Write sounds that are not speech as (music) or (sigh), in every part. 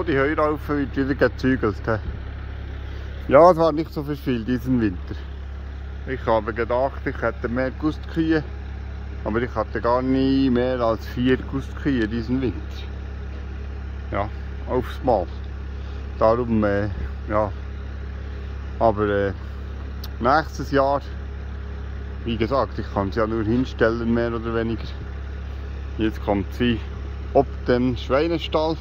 so, die Heuraufen wird wieder gezügelt. Ja, es war nicht so viel diesen Winter. Ich habe gedacht, ich hätte mehr Gustkühe, aber ich hatte gar nie mehr als vier Gustkühe diesen Winter. Ja, aufs Mal. Darum, äh, ja. Aber äh, nächstes Jahr, wie gesagt, ich kann es ja nur hinstellen, mehr oder weniger. Jetzt kommt sie ob den Schweinestall.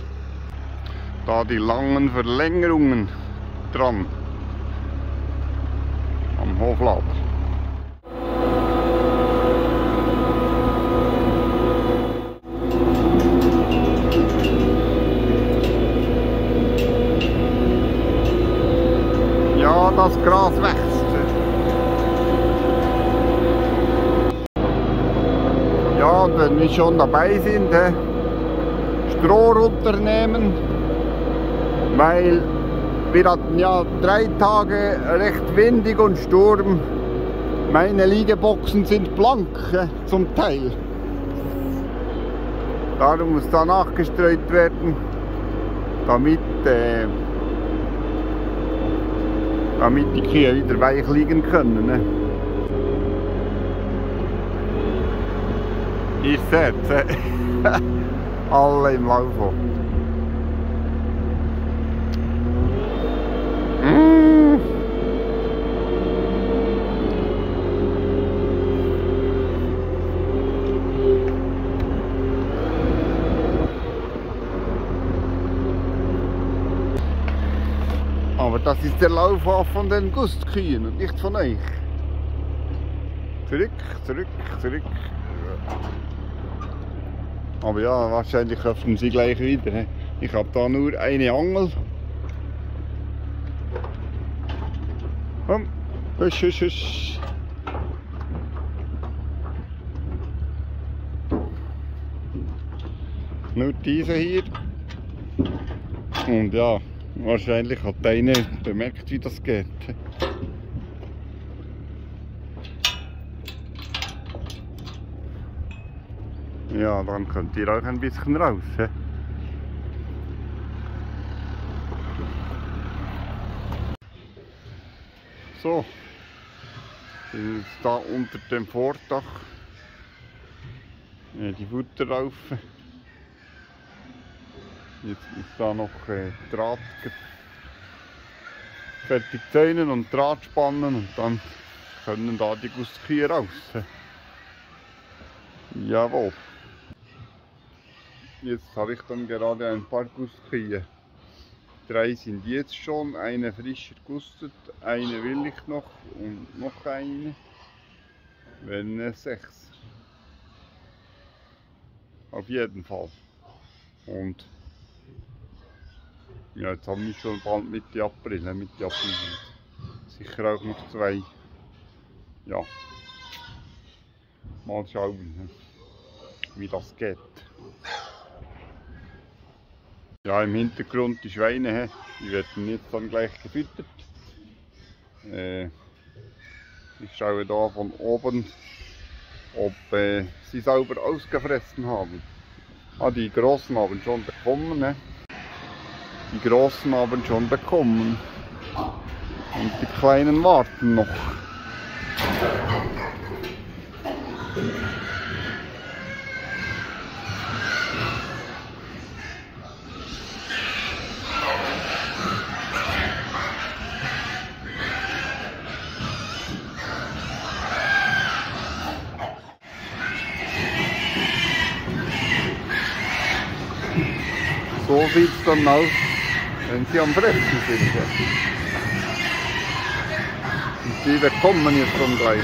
Da die langen Verlängerungen dran am Hoflader. Ja, das Gras wächst. Ja, wenn wir schon dabei sind, Stroh runternehmen, weil wir hatten ja drei Tage recht windig und Sturm. Meine Liegeboxen sind blank hä, zum Teil. Darum muss da nachgestreut werden, damit, äh, damit die Kühe wieder weich liegen können. Ne? Ihr seht es, (laughs) alle im Laufo. Aber das ist der Laufhof von den Gustkühen und nicht von euch. Zurück, zurück, zurück. Aber ja, wahrscheinlich öffnen sie gleich wieder. Ich habe da nur eine Angel. Komm, husch, husch, husch. Nur diese hier. Und ja, wahrscheinlich hat eine bemerkt, wie das geht. Ja, dann könnt ihr auch ein bisschen raus. He? So, sind jetzt da unter dem Vordach. Die Futterraufe. Jetzt ist da noch äh, Draht fertig zähnen und Draht spannen und dann können da die Gustkühe raus. Jawohl. Jetzt habe ich dann gerade ein paar Gusskühe. Drei sind jetzt schon, eine frisch gustet, eine will ich noch und noch eine. Wenn es sechs. Auf jeden Fall. Und ja, jetzt haben wir schon bald Mitte April, ne, Mitte April. Sicher auch noch zwei. Ja. Mal schauen, ne, wie das geht. Ja, im Hintergrund die Schweine, die werden jetzt dann gleich gefüttert. Äh, ich schaue da von oben, ob äh, sie sauber ausgefressen haben. Ah, die Großen haben schon bekommen, ne? Die Großen haben schon bekommen. Und die Kleinen warten noch. So sieht es dann aus, wenn sie am Fressen sind. ja. Und die (laughs) bekommen jetzt schon gleich.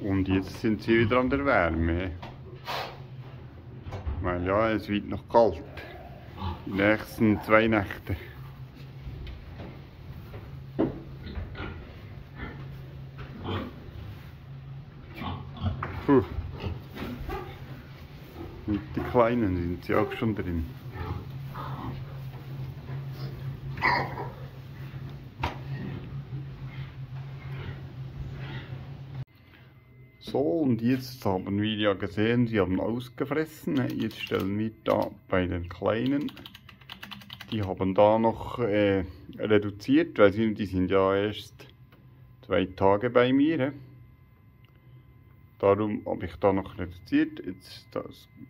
Und sie wieder an der Wärme. Weil ja, es wird noch kalt. Die nächsten zwei Nächte. Puh. Und die kleinen sind sie auch schon drin. So, und jetzt haben wir ja gesehen, sie haben ausgefressen. Jetzt stellen wir da bei den Kleinen. Die haben da noch äh, reduziert, weil sie, die sind ja erst zwei Tage bei mir. Darum habe ich da noch reduziert. Jetzt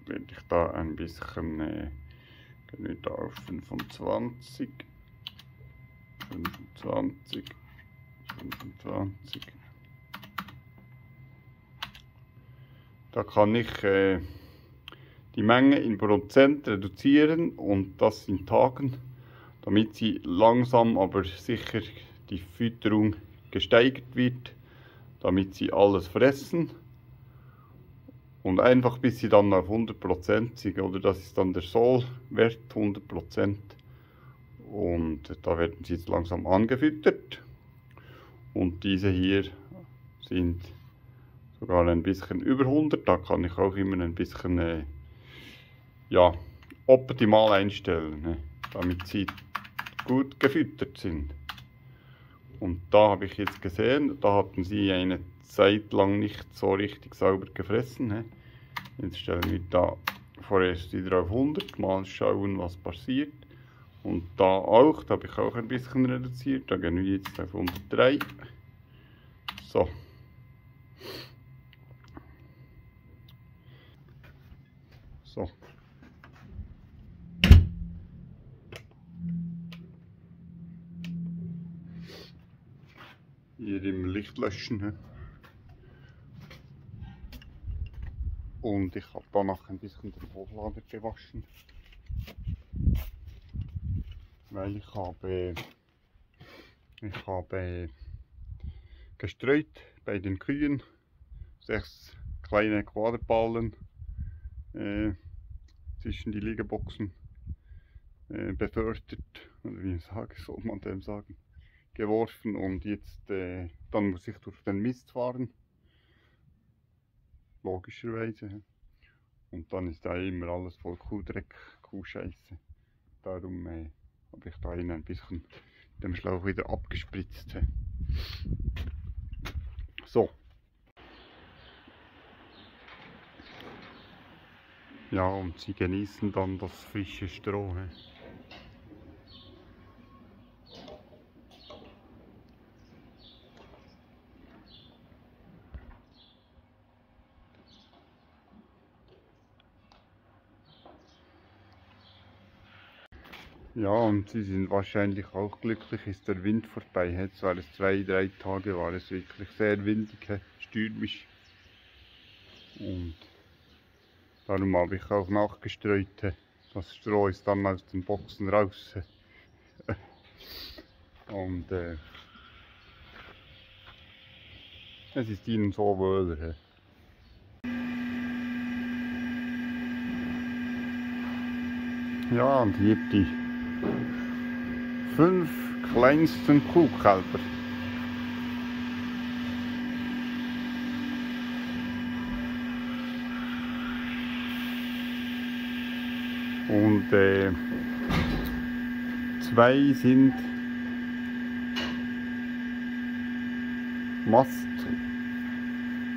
werde ich da ein bisschen, äh, wir da auf 25, 25, 25. Da kann ich äh, die Menge in Prozent reduzieren und das in Tagen, damit sie langsam aber sicher die Fütterung gesteigert wird, damit sie alles fressen und einfach bis sie dann auf 100% sind, oder? Das ist dann der Sollwert 100% und da werden sie jetzt langsam angefüttert. Und diese hier sind sogar ein bisschen über 100. Da kann ich auch immer ein bisschen äh, ja, optimal einstellen, ne? damit sie gut gefüttert sind. Und da habe ich jetzt gesehen, da hatten sie eine Zeit lang nicht so richtig sauber gefressen. Ne? Jetzt stellen wir da vorerst wieder auf 100, mal schauen was passiert. Und da auch, da habe ich auch ein bisschen reduziert, da gehen wir jetzt auf 103. So. Hier im Licht löschen. Und ich habe danach ein bisschen den Hochlader gewaschen. Weil ich habe, ich habe gestreut bei den Kühen sechs kleine Quaderballen äh, zwischen die Liegeboxen äh, befördert, oder wie sage, soll man dem sagen, geworfen und jetzt äh, dann muss ich durch den Mist fahren, logischerweise. Und dann ist da immer alles voll Kuhdreck, Kuhscheiße. Darum äh, habe ich da ein bisschen den Schlauch wieder abgespritzt. So. Ja, und sie genießen dann das frische Stroh. Ja, und sie sind wahrscheinlich auch glücklich, ist der Wind vorbei. Jetzt war es zwei, drei Tage, war es wirklich sehr windig, stürmisch. Und Darum habe ich auch nachgestreut. Das Stroh ist dann aus den Boxen raus. (laughs) Und äh, es ist ihnen so wohl. Ja, und hier die fünf kleinsten Kuhkälber. und äh, zwei sind Mast,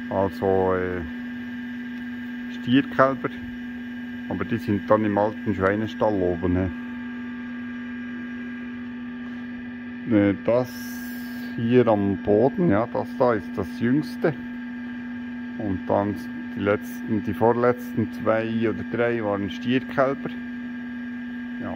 also äh, Stierkälber, aber die sind dann im alten Schweinestall oben. Ne? Äh, das hier am Boden, ja, das da ist das jüngste und dann die letzten, die vorletzten zwei oder drei waren Stierkälber. Ja.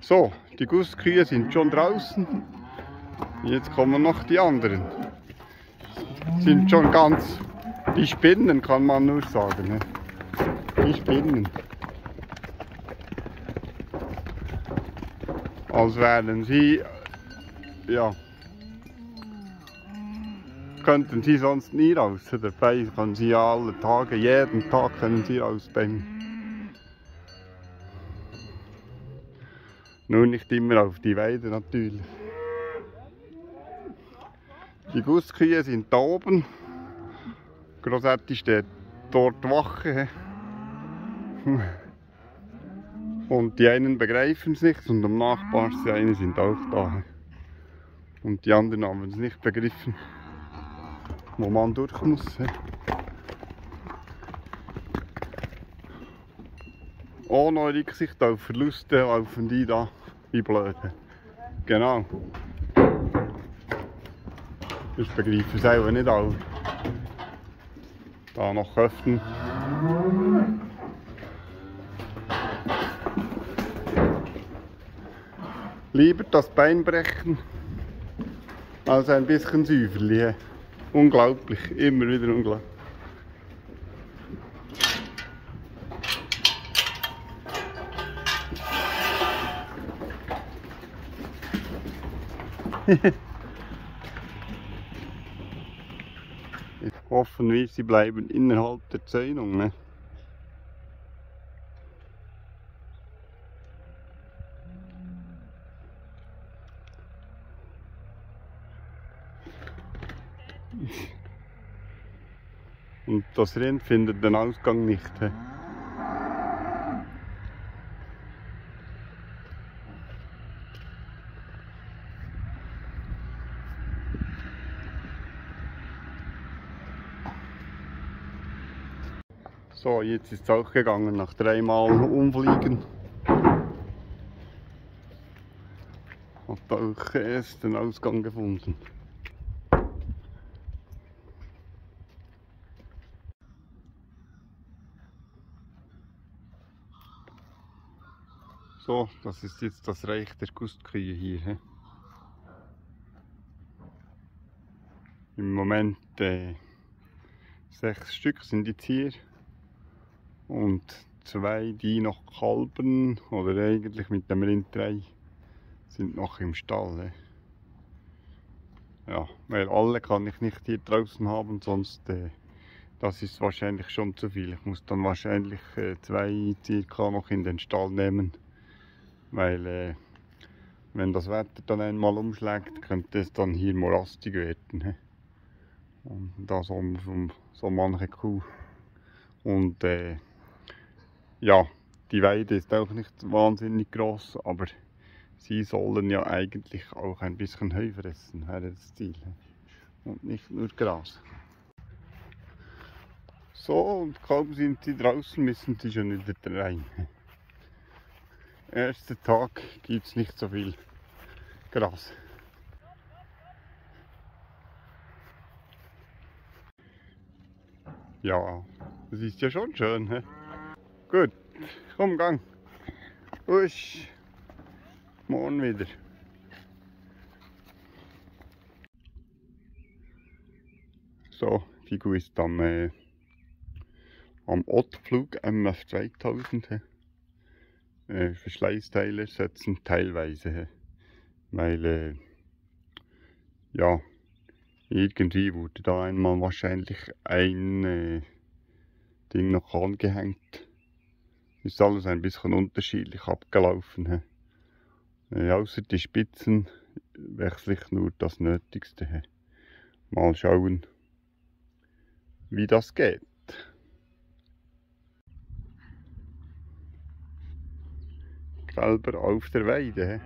So, die Gusskühe sind schon draußen. Jetzt kommen noch die anderen. Sind schon ganz, die Spinnen kann man nur sagen. Ne? Die Spinnen. Als wären sie ja, könnten sie sonst nie raus. Dabei können sie ja alle Tage, jeden Tag können sie rausbringen. Nur nicht immer auf die Weide natürlich. Die Gusskühe sind da oben. Grosetti steht dort Wache. Und die einen begreifen es nicht und am Nachbarsein sind auch da. Und die anderen haben es nicht begriffen, wo man durch muss. Ohne Rücksicht auf Verluste laufen die da wie blöde. Genau. Das begreifen selber nicht alle. Da noch öffnen. Lieber das Bein brechen, als ein bisschen Säuferli. Unglaublich, immer wieder unglaublich. (laughs) Hoffen wir, sie bleiben innerhalb der Zäunung. Ne? Und das Rind findet den Ausgang nicht. He? So, jetzt ist es auch gegangen, nach dreimal umfliegen. Hat auch erst den Ausgang gefunden. So, das ist jetzt das Reich der Kustkühe hier. He? Im Moment äh, sechs Stück sind jetzt hier und zwei, die noch kalben oder eigentlich mit dem Rind drei, sind noch im Stall. Ja, weil alle kann ich nicht hier draußen haben, sonst äh, das ist wahrscheinlich schon zu viel. Ich muss dann wahrscheinlich äh, zwei circa noch in den Stall nehmen weil äh, wenn das Wetter dann einmal umschlägt, könnte es dann hier morastig werden. He? Und da so, so manche Kuh. Und äh, ja, die Weide ist auch nicht wahnsinnig groß, aber sie sollen ja eigentlich auch ein bisschen Heu fressen, wäre das Ziel. Und nicht nur Gras. So, und kaum sind sie draußen, müssen sie schon wieder rein ersten Tag gibt es nicht so viel Gras. Ja, das ist ja schon schön. He? Gut, komm, gang. Usch, morgen wieder. So, Kuh ist dann äh, am Ottflug MF 2000. He äh, Verschleißteile ersetzen, teilweise. Weil, äh, ja, irgendwie wurde da einmal wahrscheinlich ein äh, Ding noch angehängt. Ist alles ein bisschen unterschiedlich abgelaufen. Äh, außer die Spitzen wechsle ich nur das Nötigste. Mal schauen, wie das geht. selber auf der Weide.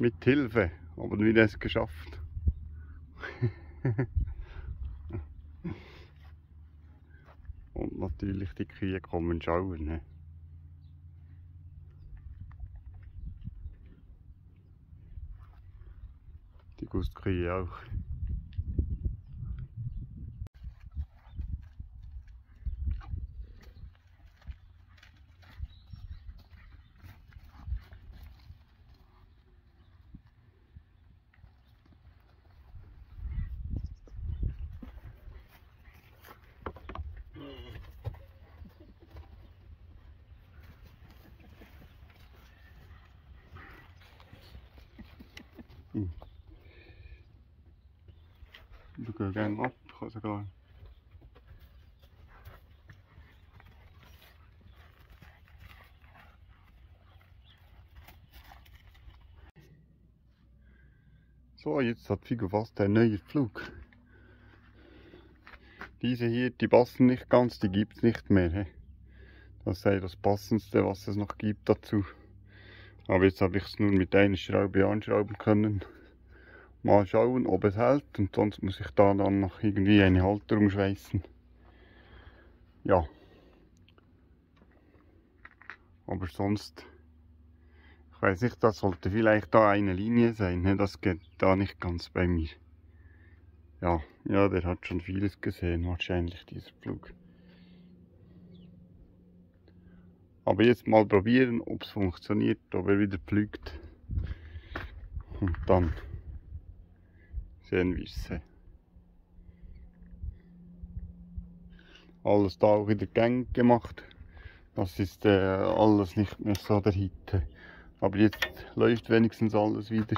Mit Hilfe haben wir es geschafft. (laughs) Und natürlich die Kühe kommen schauen. Die Gustkühe auch. So, jetzt hat Figo fast ein neuer Flug. Diese hier, die passen nicht ganz, die gibt es nicht mehr. He. Das sei das passendste, was es noch gibt dazu. Aber jetzt habe ich es nur mit einer Schraube anschrauben können. Mal schauen, ob es hält und sonst muss ich da dann noch irgendwie eine Halterung schweißen. Ja. Aber sonst, ich weiß nicht, das sollte vielleicht da eine Linie sein. Ne? Das geht da nicht ganz bei mir. Ja, ja, der hat schon vieles gesehen, wahrscheinlich dieser Flug. Aber jetzt mal probieren, ob es funktioniert, ob er wieder pflügt. Und dann sehen wir es. Alles da auch wieder gängig gemacht. Das ist äh, alles nicht mehr so der Hit. Aber jetzt läuft wenigstens alles wieder.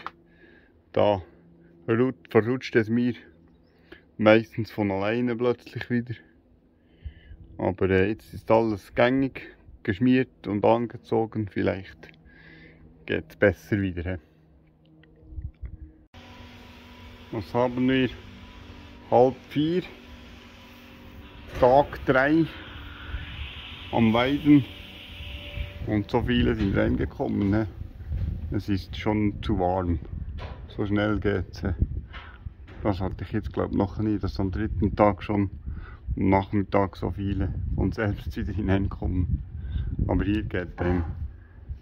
Da verrutscht es mir meistens von alleine plötzlich wieder. Aber äh, jetzt ist alles gängig geschmiert und angezogen, vielleicht geht es besser wieder. Was haben wir? Halb vier, Tag drei am Weiden und so viele sind reingekommen. Ne? Es ist schon zu warm. So schnell geht's. Das hatte ich jetzt glaube noch nie, dass am dritten Tag schon am Nachmittag so viele von selbst wieder hineinkommen. Aber hier geht ein,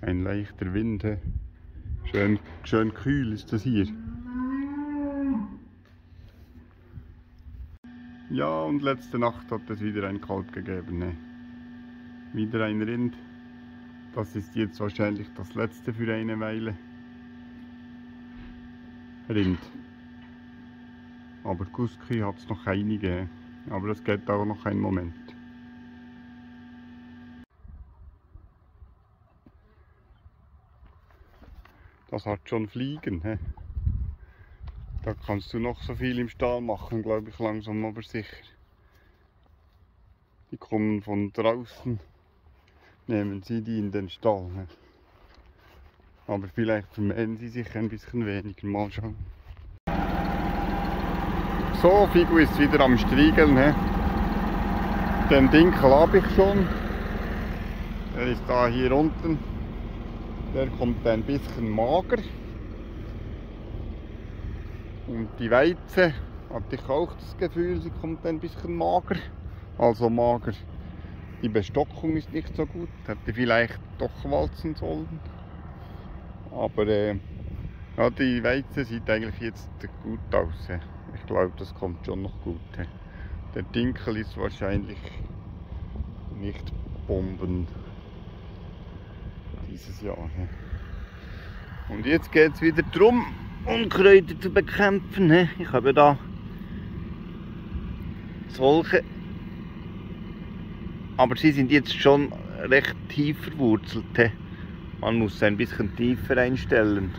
ein leichter Wind. Schön, schön kühl ist das hier. Ja, und letzte Nacht hat es wieder ein Kalb gegeben. Ne? Wieder ein Rind. Das ist jetzt wahrscheinlich das letzte für eine Weile. Rind. Aber Kuski hat es noch einige. Aber das geht auch noch einen Moment. Das hat schon Fliegen. He? Da kannst du noch so viel im Stall machen, glaube ich, langsam aber sicher. Die kommen von draußen, nehmen sie die in den Stall. Aber vielleicht vermehren sie sich ein bisschen weniger. Mal schauen. So, Figu ist wieder am Striegeln. Ne? Den Dinkel habe ich schon. Er ist da hier unten. Der kommt ein bisschen mager. Und die Weize hatte ich auch das Gefühl, sie kommt ein bisschen mager. Also mager. Die Bestockung ist nicht so gut. Hätte vielleicht doch walzen sollen. Aber äh, ja, die Weize sieht eigentlich jetzt gut aus. Ich glaube, das kommt schon noch gut. Der Dinkel ist wahrscheinlich nicht bomben dieses Jahr. Und jetzt geht es wieder darum, Unkräuter zu bekämpfen. Ich habe da solche, aber sie sind jetzt schon recht tief verwurzelt. Man muss ein bisschen tiefer einstellen.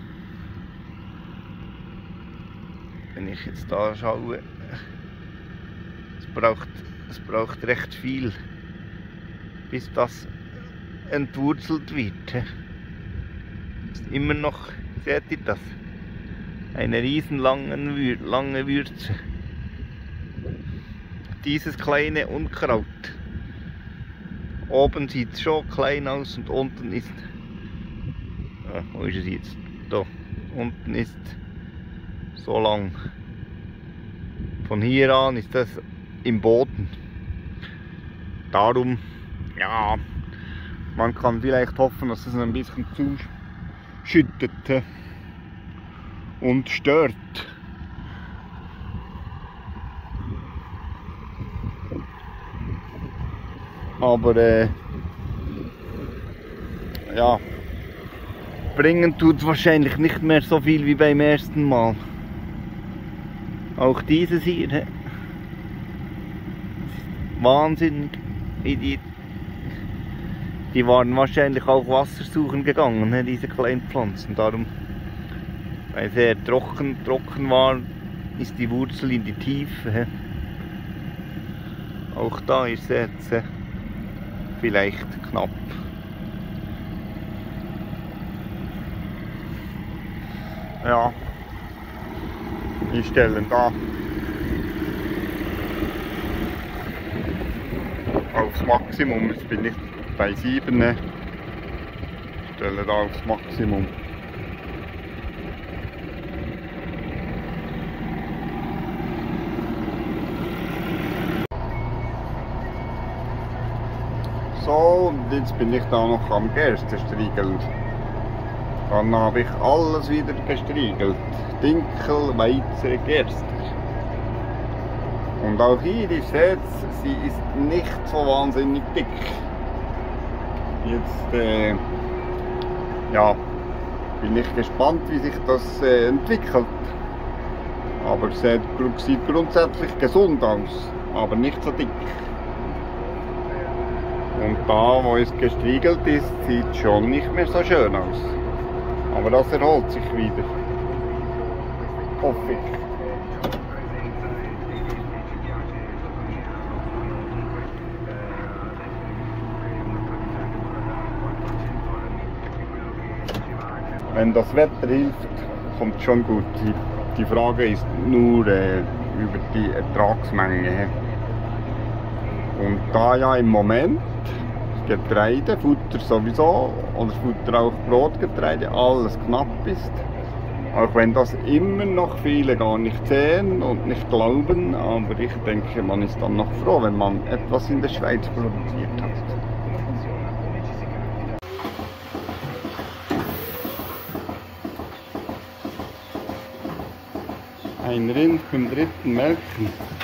Wenn ich jetzt da schaue, es braucht, es braucht recht viel, bis das entwurzelt wird. Ist immer noch, seht ihr das? Eine riesenlange lange Würze. Dieses kleine Unkraut. Oben sieht es schon klein aus und unten ist. Ah, wo ist es jetzt? Da. Unten ist so lang. Von hier an ist das im Boden. Darum, ja, man kann vielleicht hoffen, dass es ein bisschen zuschüttet und stört. Aber äh, ja, bringen tut wahrscheinlich nicht mehr so viel wie beim ersten Mal. Auch dieses hier. Wahnsinn, wie die die waren wahrscheinlich auch Wasser suchen gegangen, ne, diese kleinen Pflanzen. Darum, weil sehr trocken, trocken war, ist die Wurzel in die Tiefe. He. Auch da ist es jetzt vielleicht knapp. Ja, einstellen da aufs Maximum. Jetzt bin ich bei 7. Stelle da aufs Maximum. So, und jetzt bin ich da noch am Gerste striegeln. Dann habe ich alles wieder gestriegelt. Dinkel, Weizen, Gerste. Und auch hier, ihr seht, sie ist nicht so wahnsinnig dick. Jetzt, äh, ja, bin ich gespannt, wie sich das äh, entwickelt. Aber sieht, sieht grundsätzlich gesund aus, aber nicht so dick. Und da, wo es gestriegelt ist, sieht schon nicht mehr so schön aus. Aber das erholt sich wieder. Hoffe ich. Wenn das Wetter hilft, kommt schon gut. Die, die Frage ist nur äh, über die Ertragsmenge. Und da ja im Moment Getreide, Futter sowieso, oder Futter auch Brotgetreide, alles knapp ist, auch wenn das immer noch viele gar nicht sehen und nicht glauben, aber ich denke, man ist dann noch froh, wenn man etwas in der Schweiz produziert hat. Ein Rind beim dritten Melken.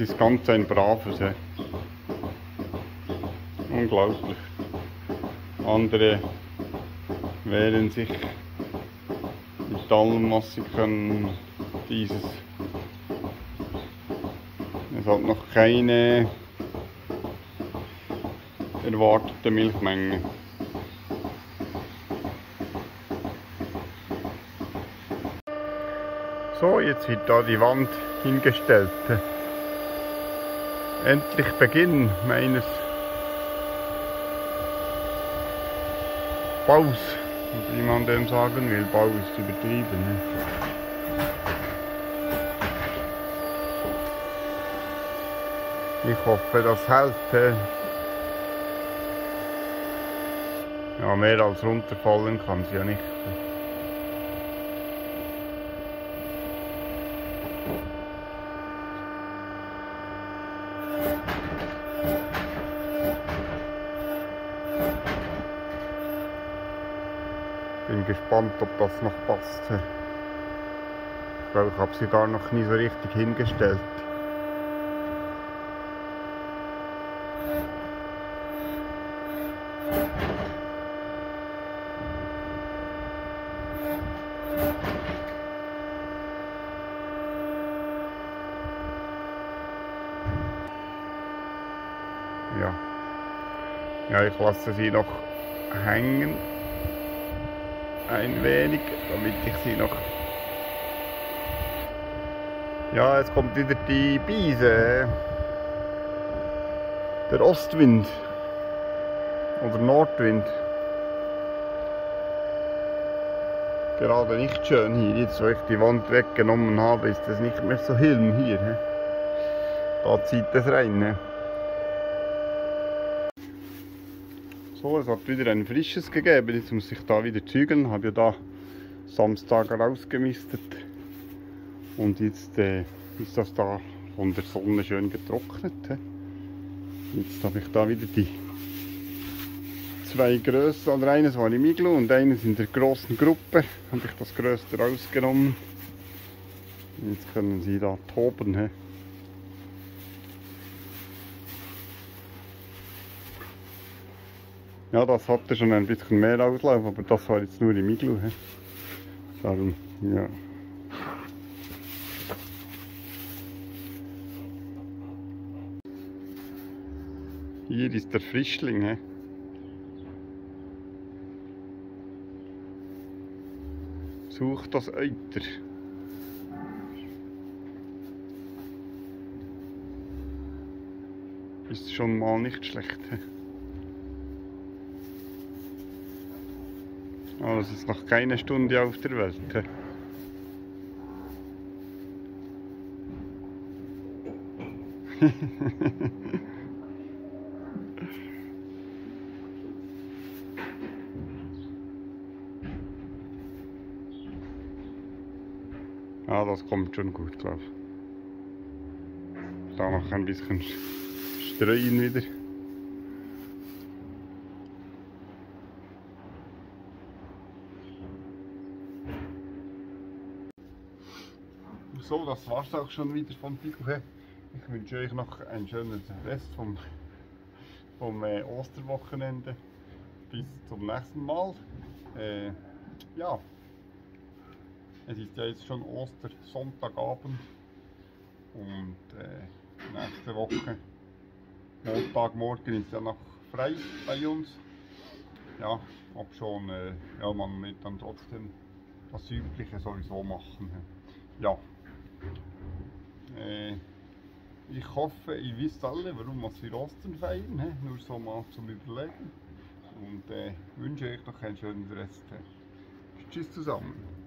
Das ist ganz ein braves. He. Unglaublich. Andere wehren sich mit sie können. Dieses. Es hat noch keine erwartete Milchmenge. So, jetzt wird da die Wand hingestellt. Endlich Beginn meines Baus, wie man dem sagen will. Bau ist übertrieben. Ne? Ich hoffe, das hält. Ja, mehr als runterfallen kann es ja nicht. Bin gespannt, ob das noch passt. Ich glaube, ich habe sie gar noch nie so richtig hingestellt. Ja. Ja, ich lasse sie noch hängen. Ein wenig, damit ich sie noch... Ja, jetzt kommt wieder die Biese. Der Ostwind. Oder Nordwind. Gerade nicht schön hier. Jetzt, wo ich die Wand weggenommen habe, ist es nicht mehr so Hilm hier. Da zieht es rein. So, es hat wieder ein frisches gegeben. Jetzt muss ich da wieder zügeln. Habe ja da Samstag rausgemistet. Und jetzt äh, ist das da von der Sonne schön getrocknet. Jetzt habe ich da wieder die zwei Größe, oder eines war im Iglu und eines in der großen Gruppe. Habe ich das größte rausgenommen. Jetzt können sie da toben. He. Ja, das hatte schon ein bisschen mehr Auslauf, aber das war jetzt nur im Iglu. He. Darum, ja. Hier ist der Frischling. He. Such das Euter. Ist schon mal nicht schlecht. He. Das ist noch keine Stunde auf der Welt. Ja, (laughs) das kommt schon gut, ich. Da noch ein bisschen streuen wieder. So, das war's auch schon wieder von Fico. Ich wünsche euch noch einen schönen Rest vom, vom äh, Osterwochenende. Bis zum nächsten Mal. Äh, ja, es ist ja jetzt schon Ostersonntagabend und äh, nächste Woche, Montagmorgen, ist ja noch frei bei uns. Ja, ob schon, äh, ja, man wird dann trotzdem das Übliche sowieso machen. Ja. Äh, ich hoffe, ihr wisst alle, warum wir Ostern feiern. He? Nur so mal zum Überlegen. Und äh, wünsche euch noch einen schönen Rest. Tschüss zusammen.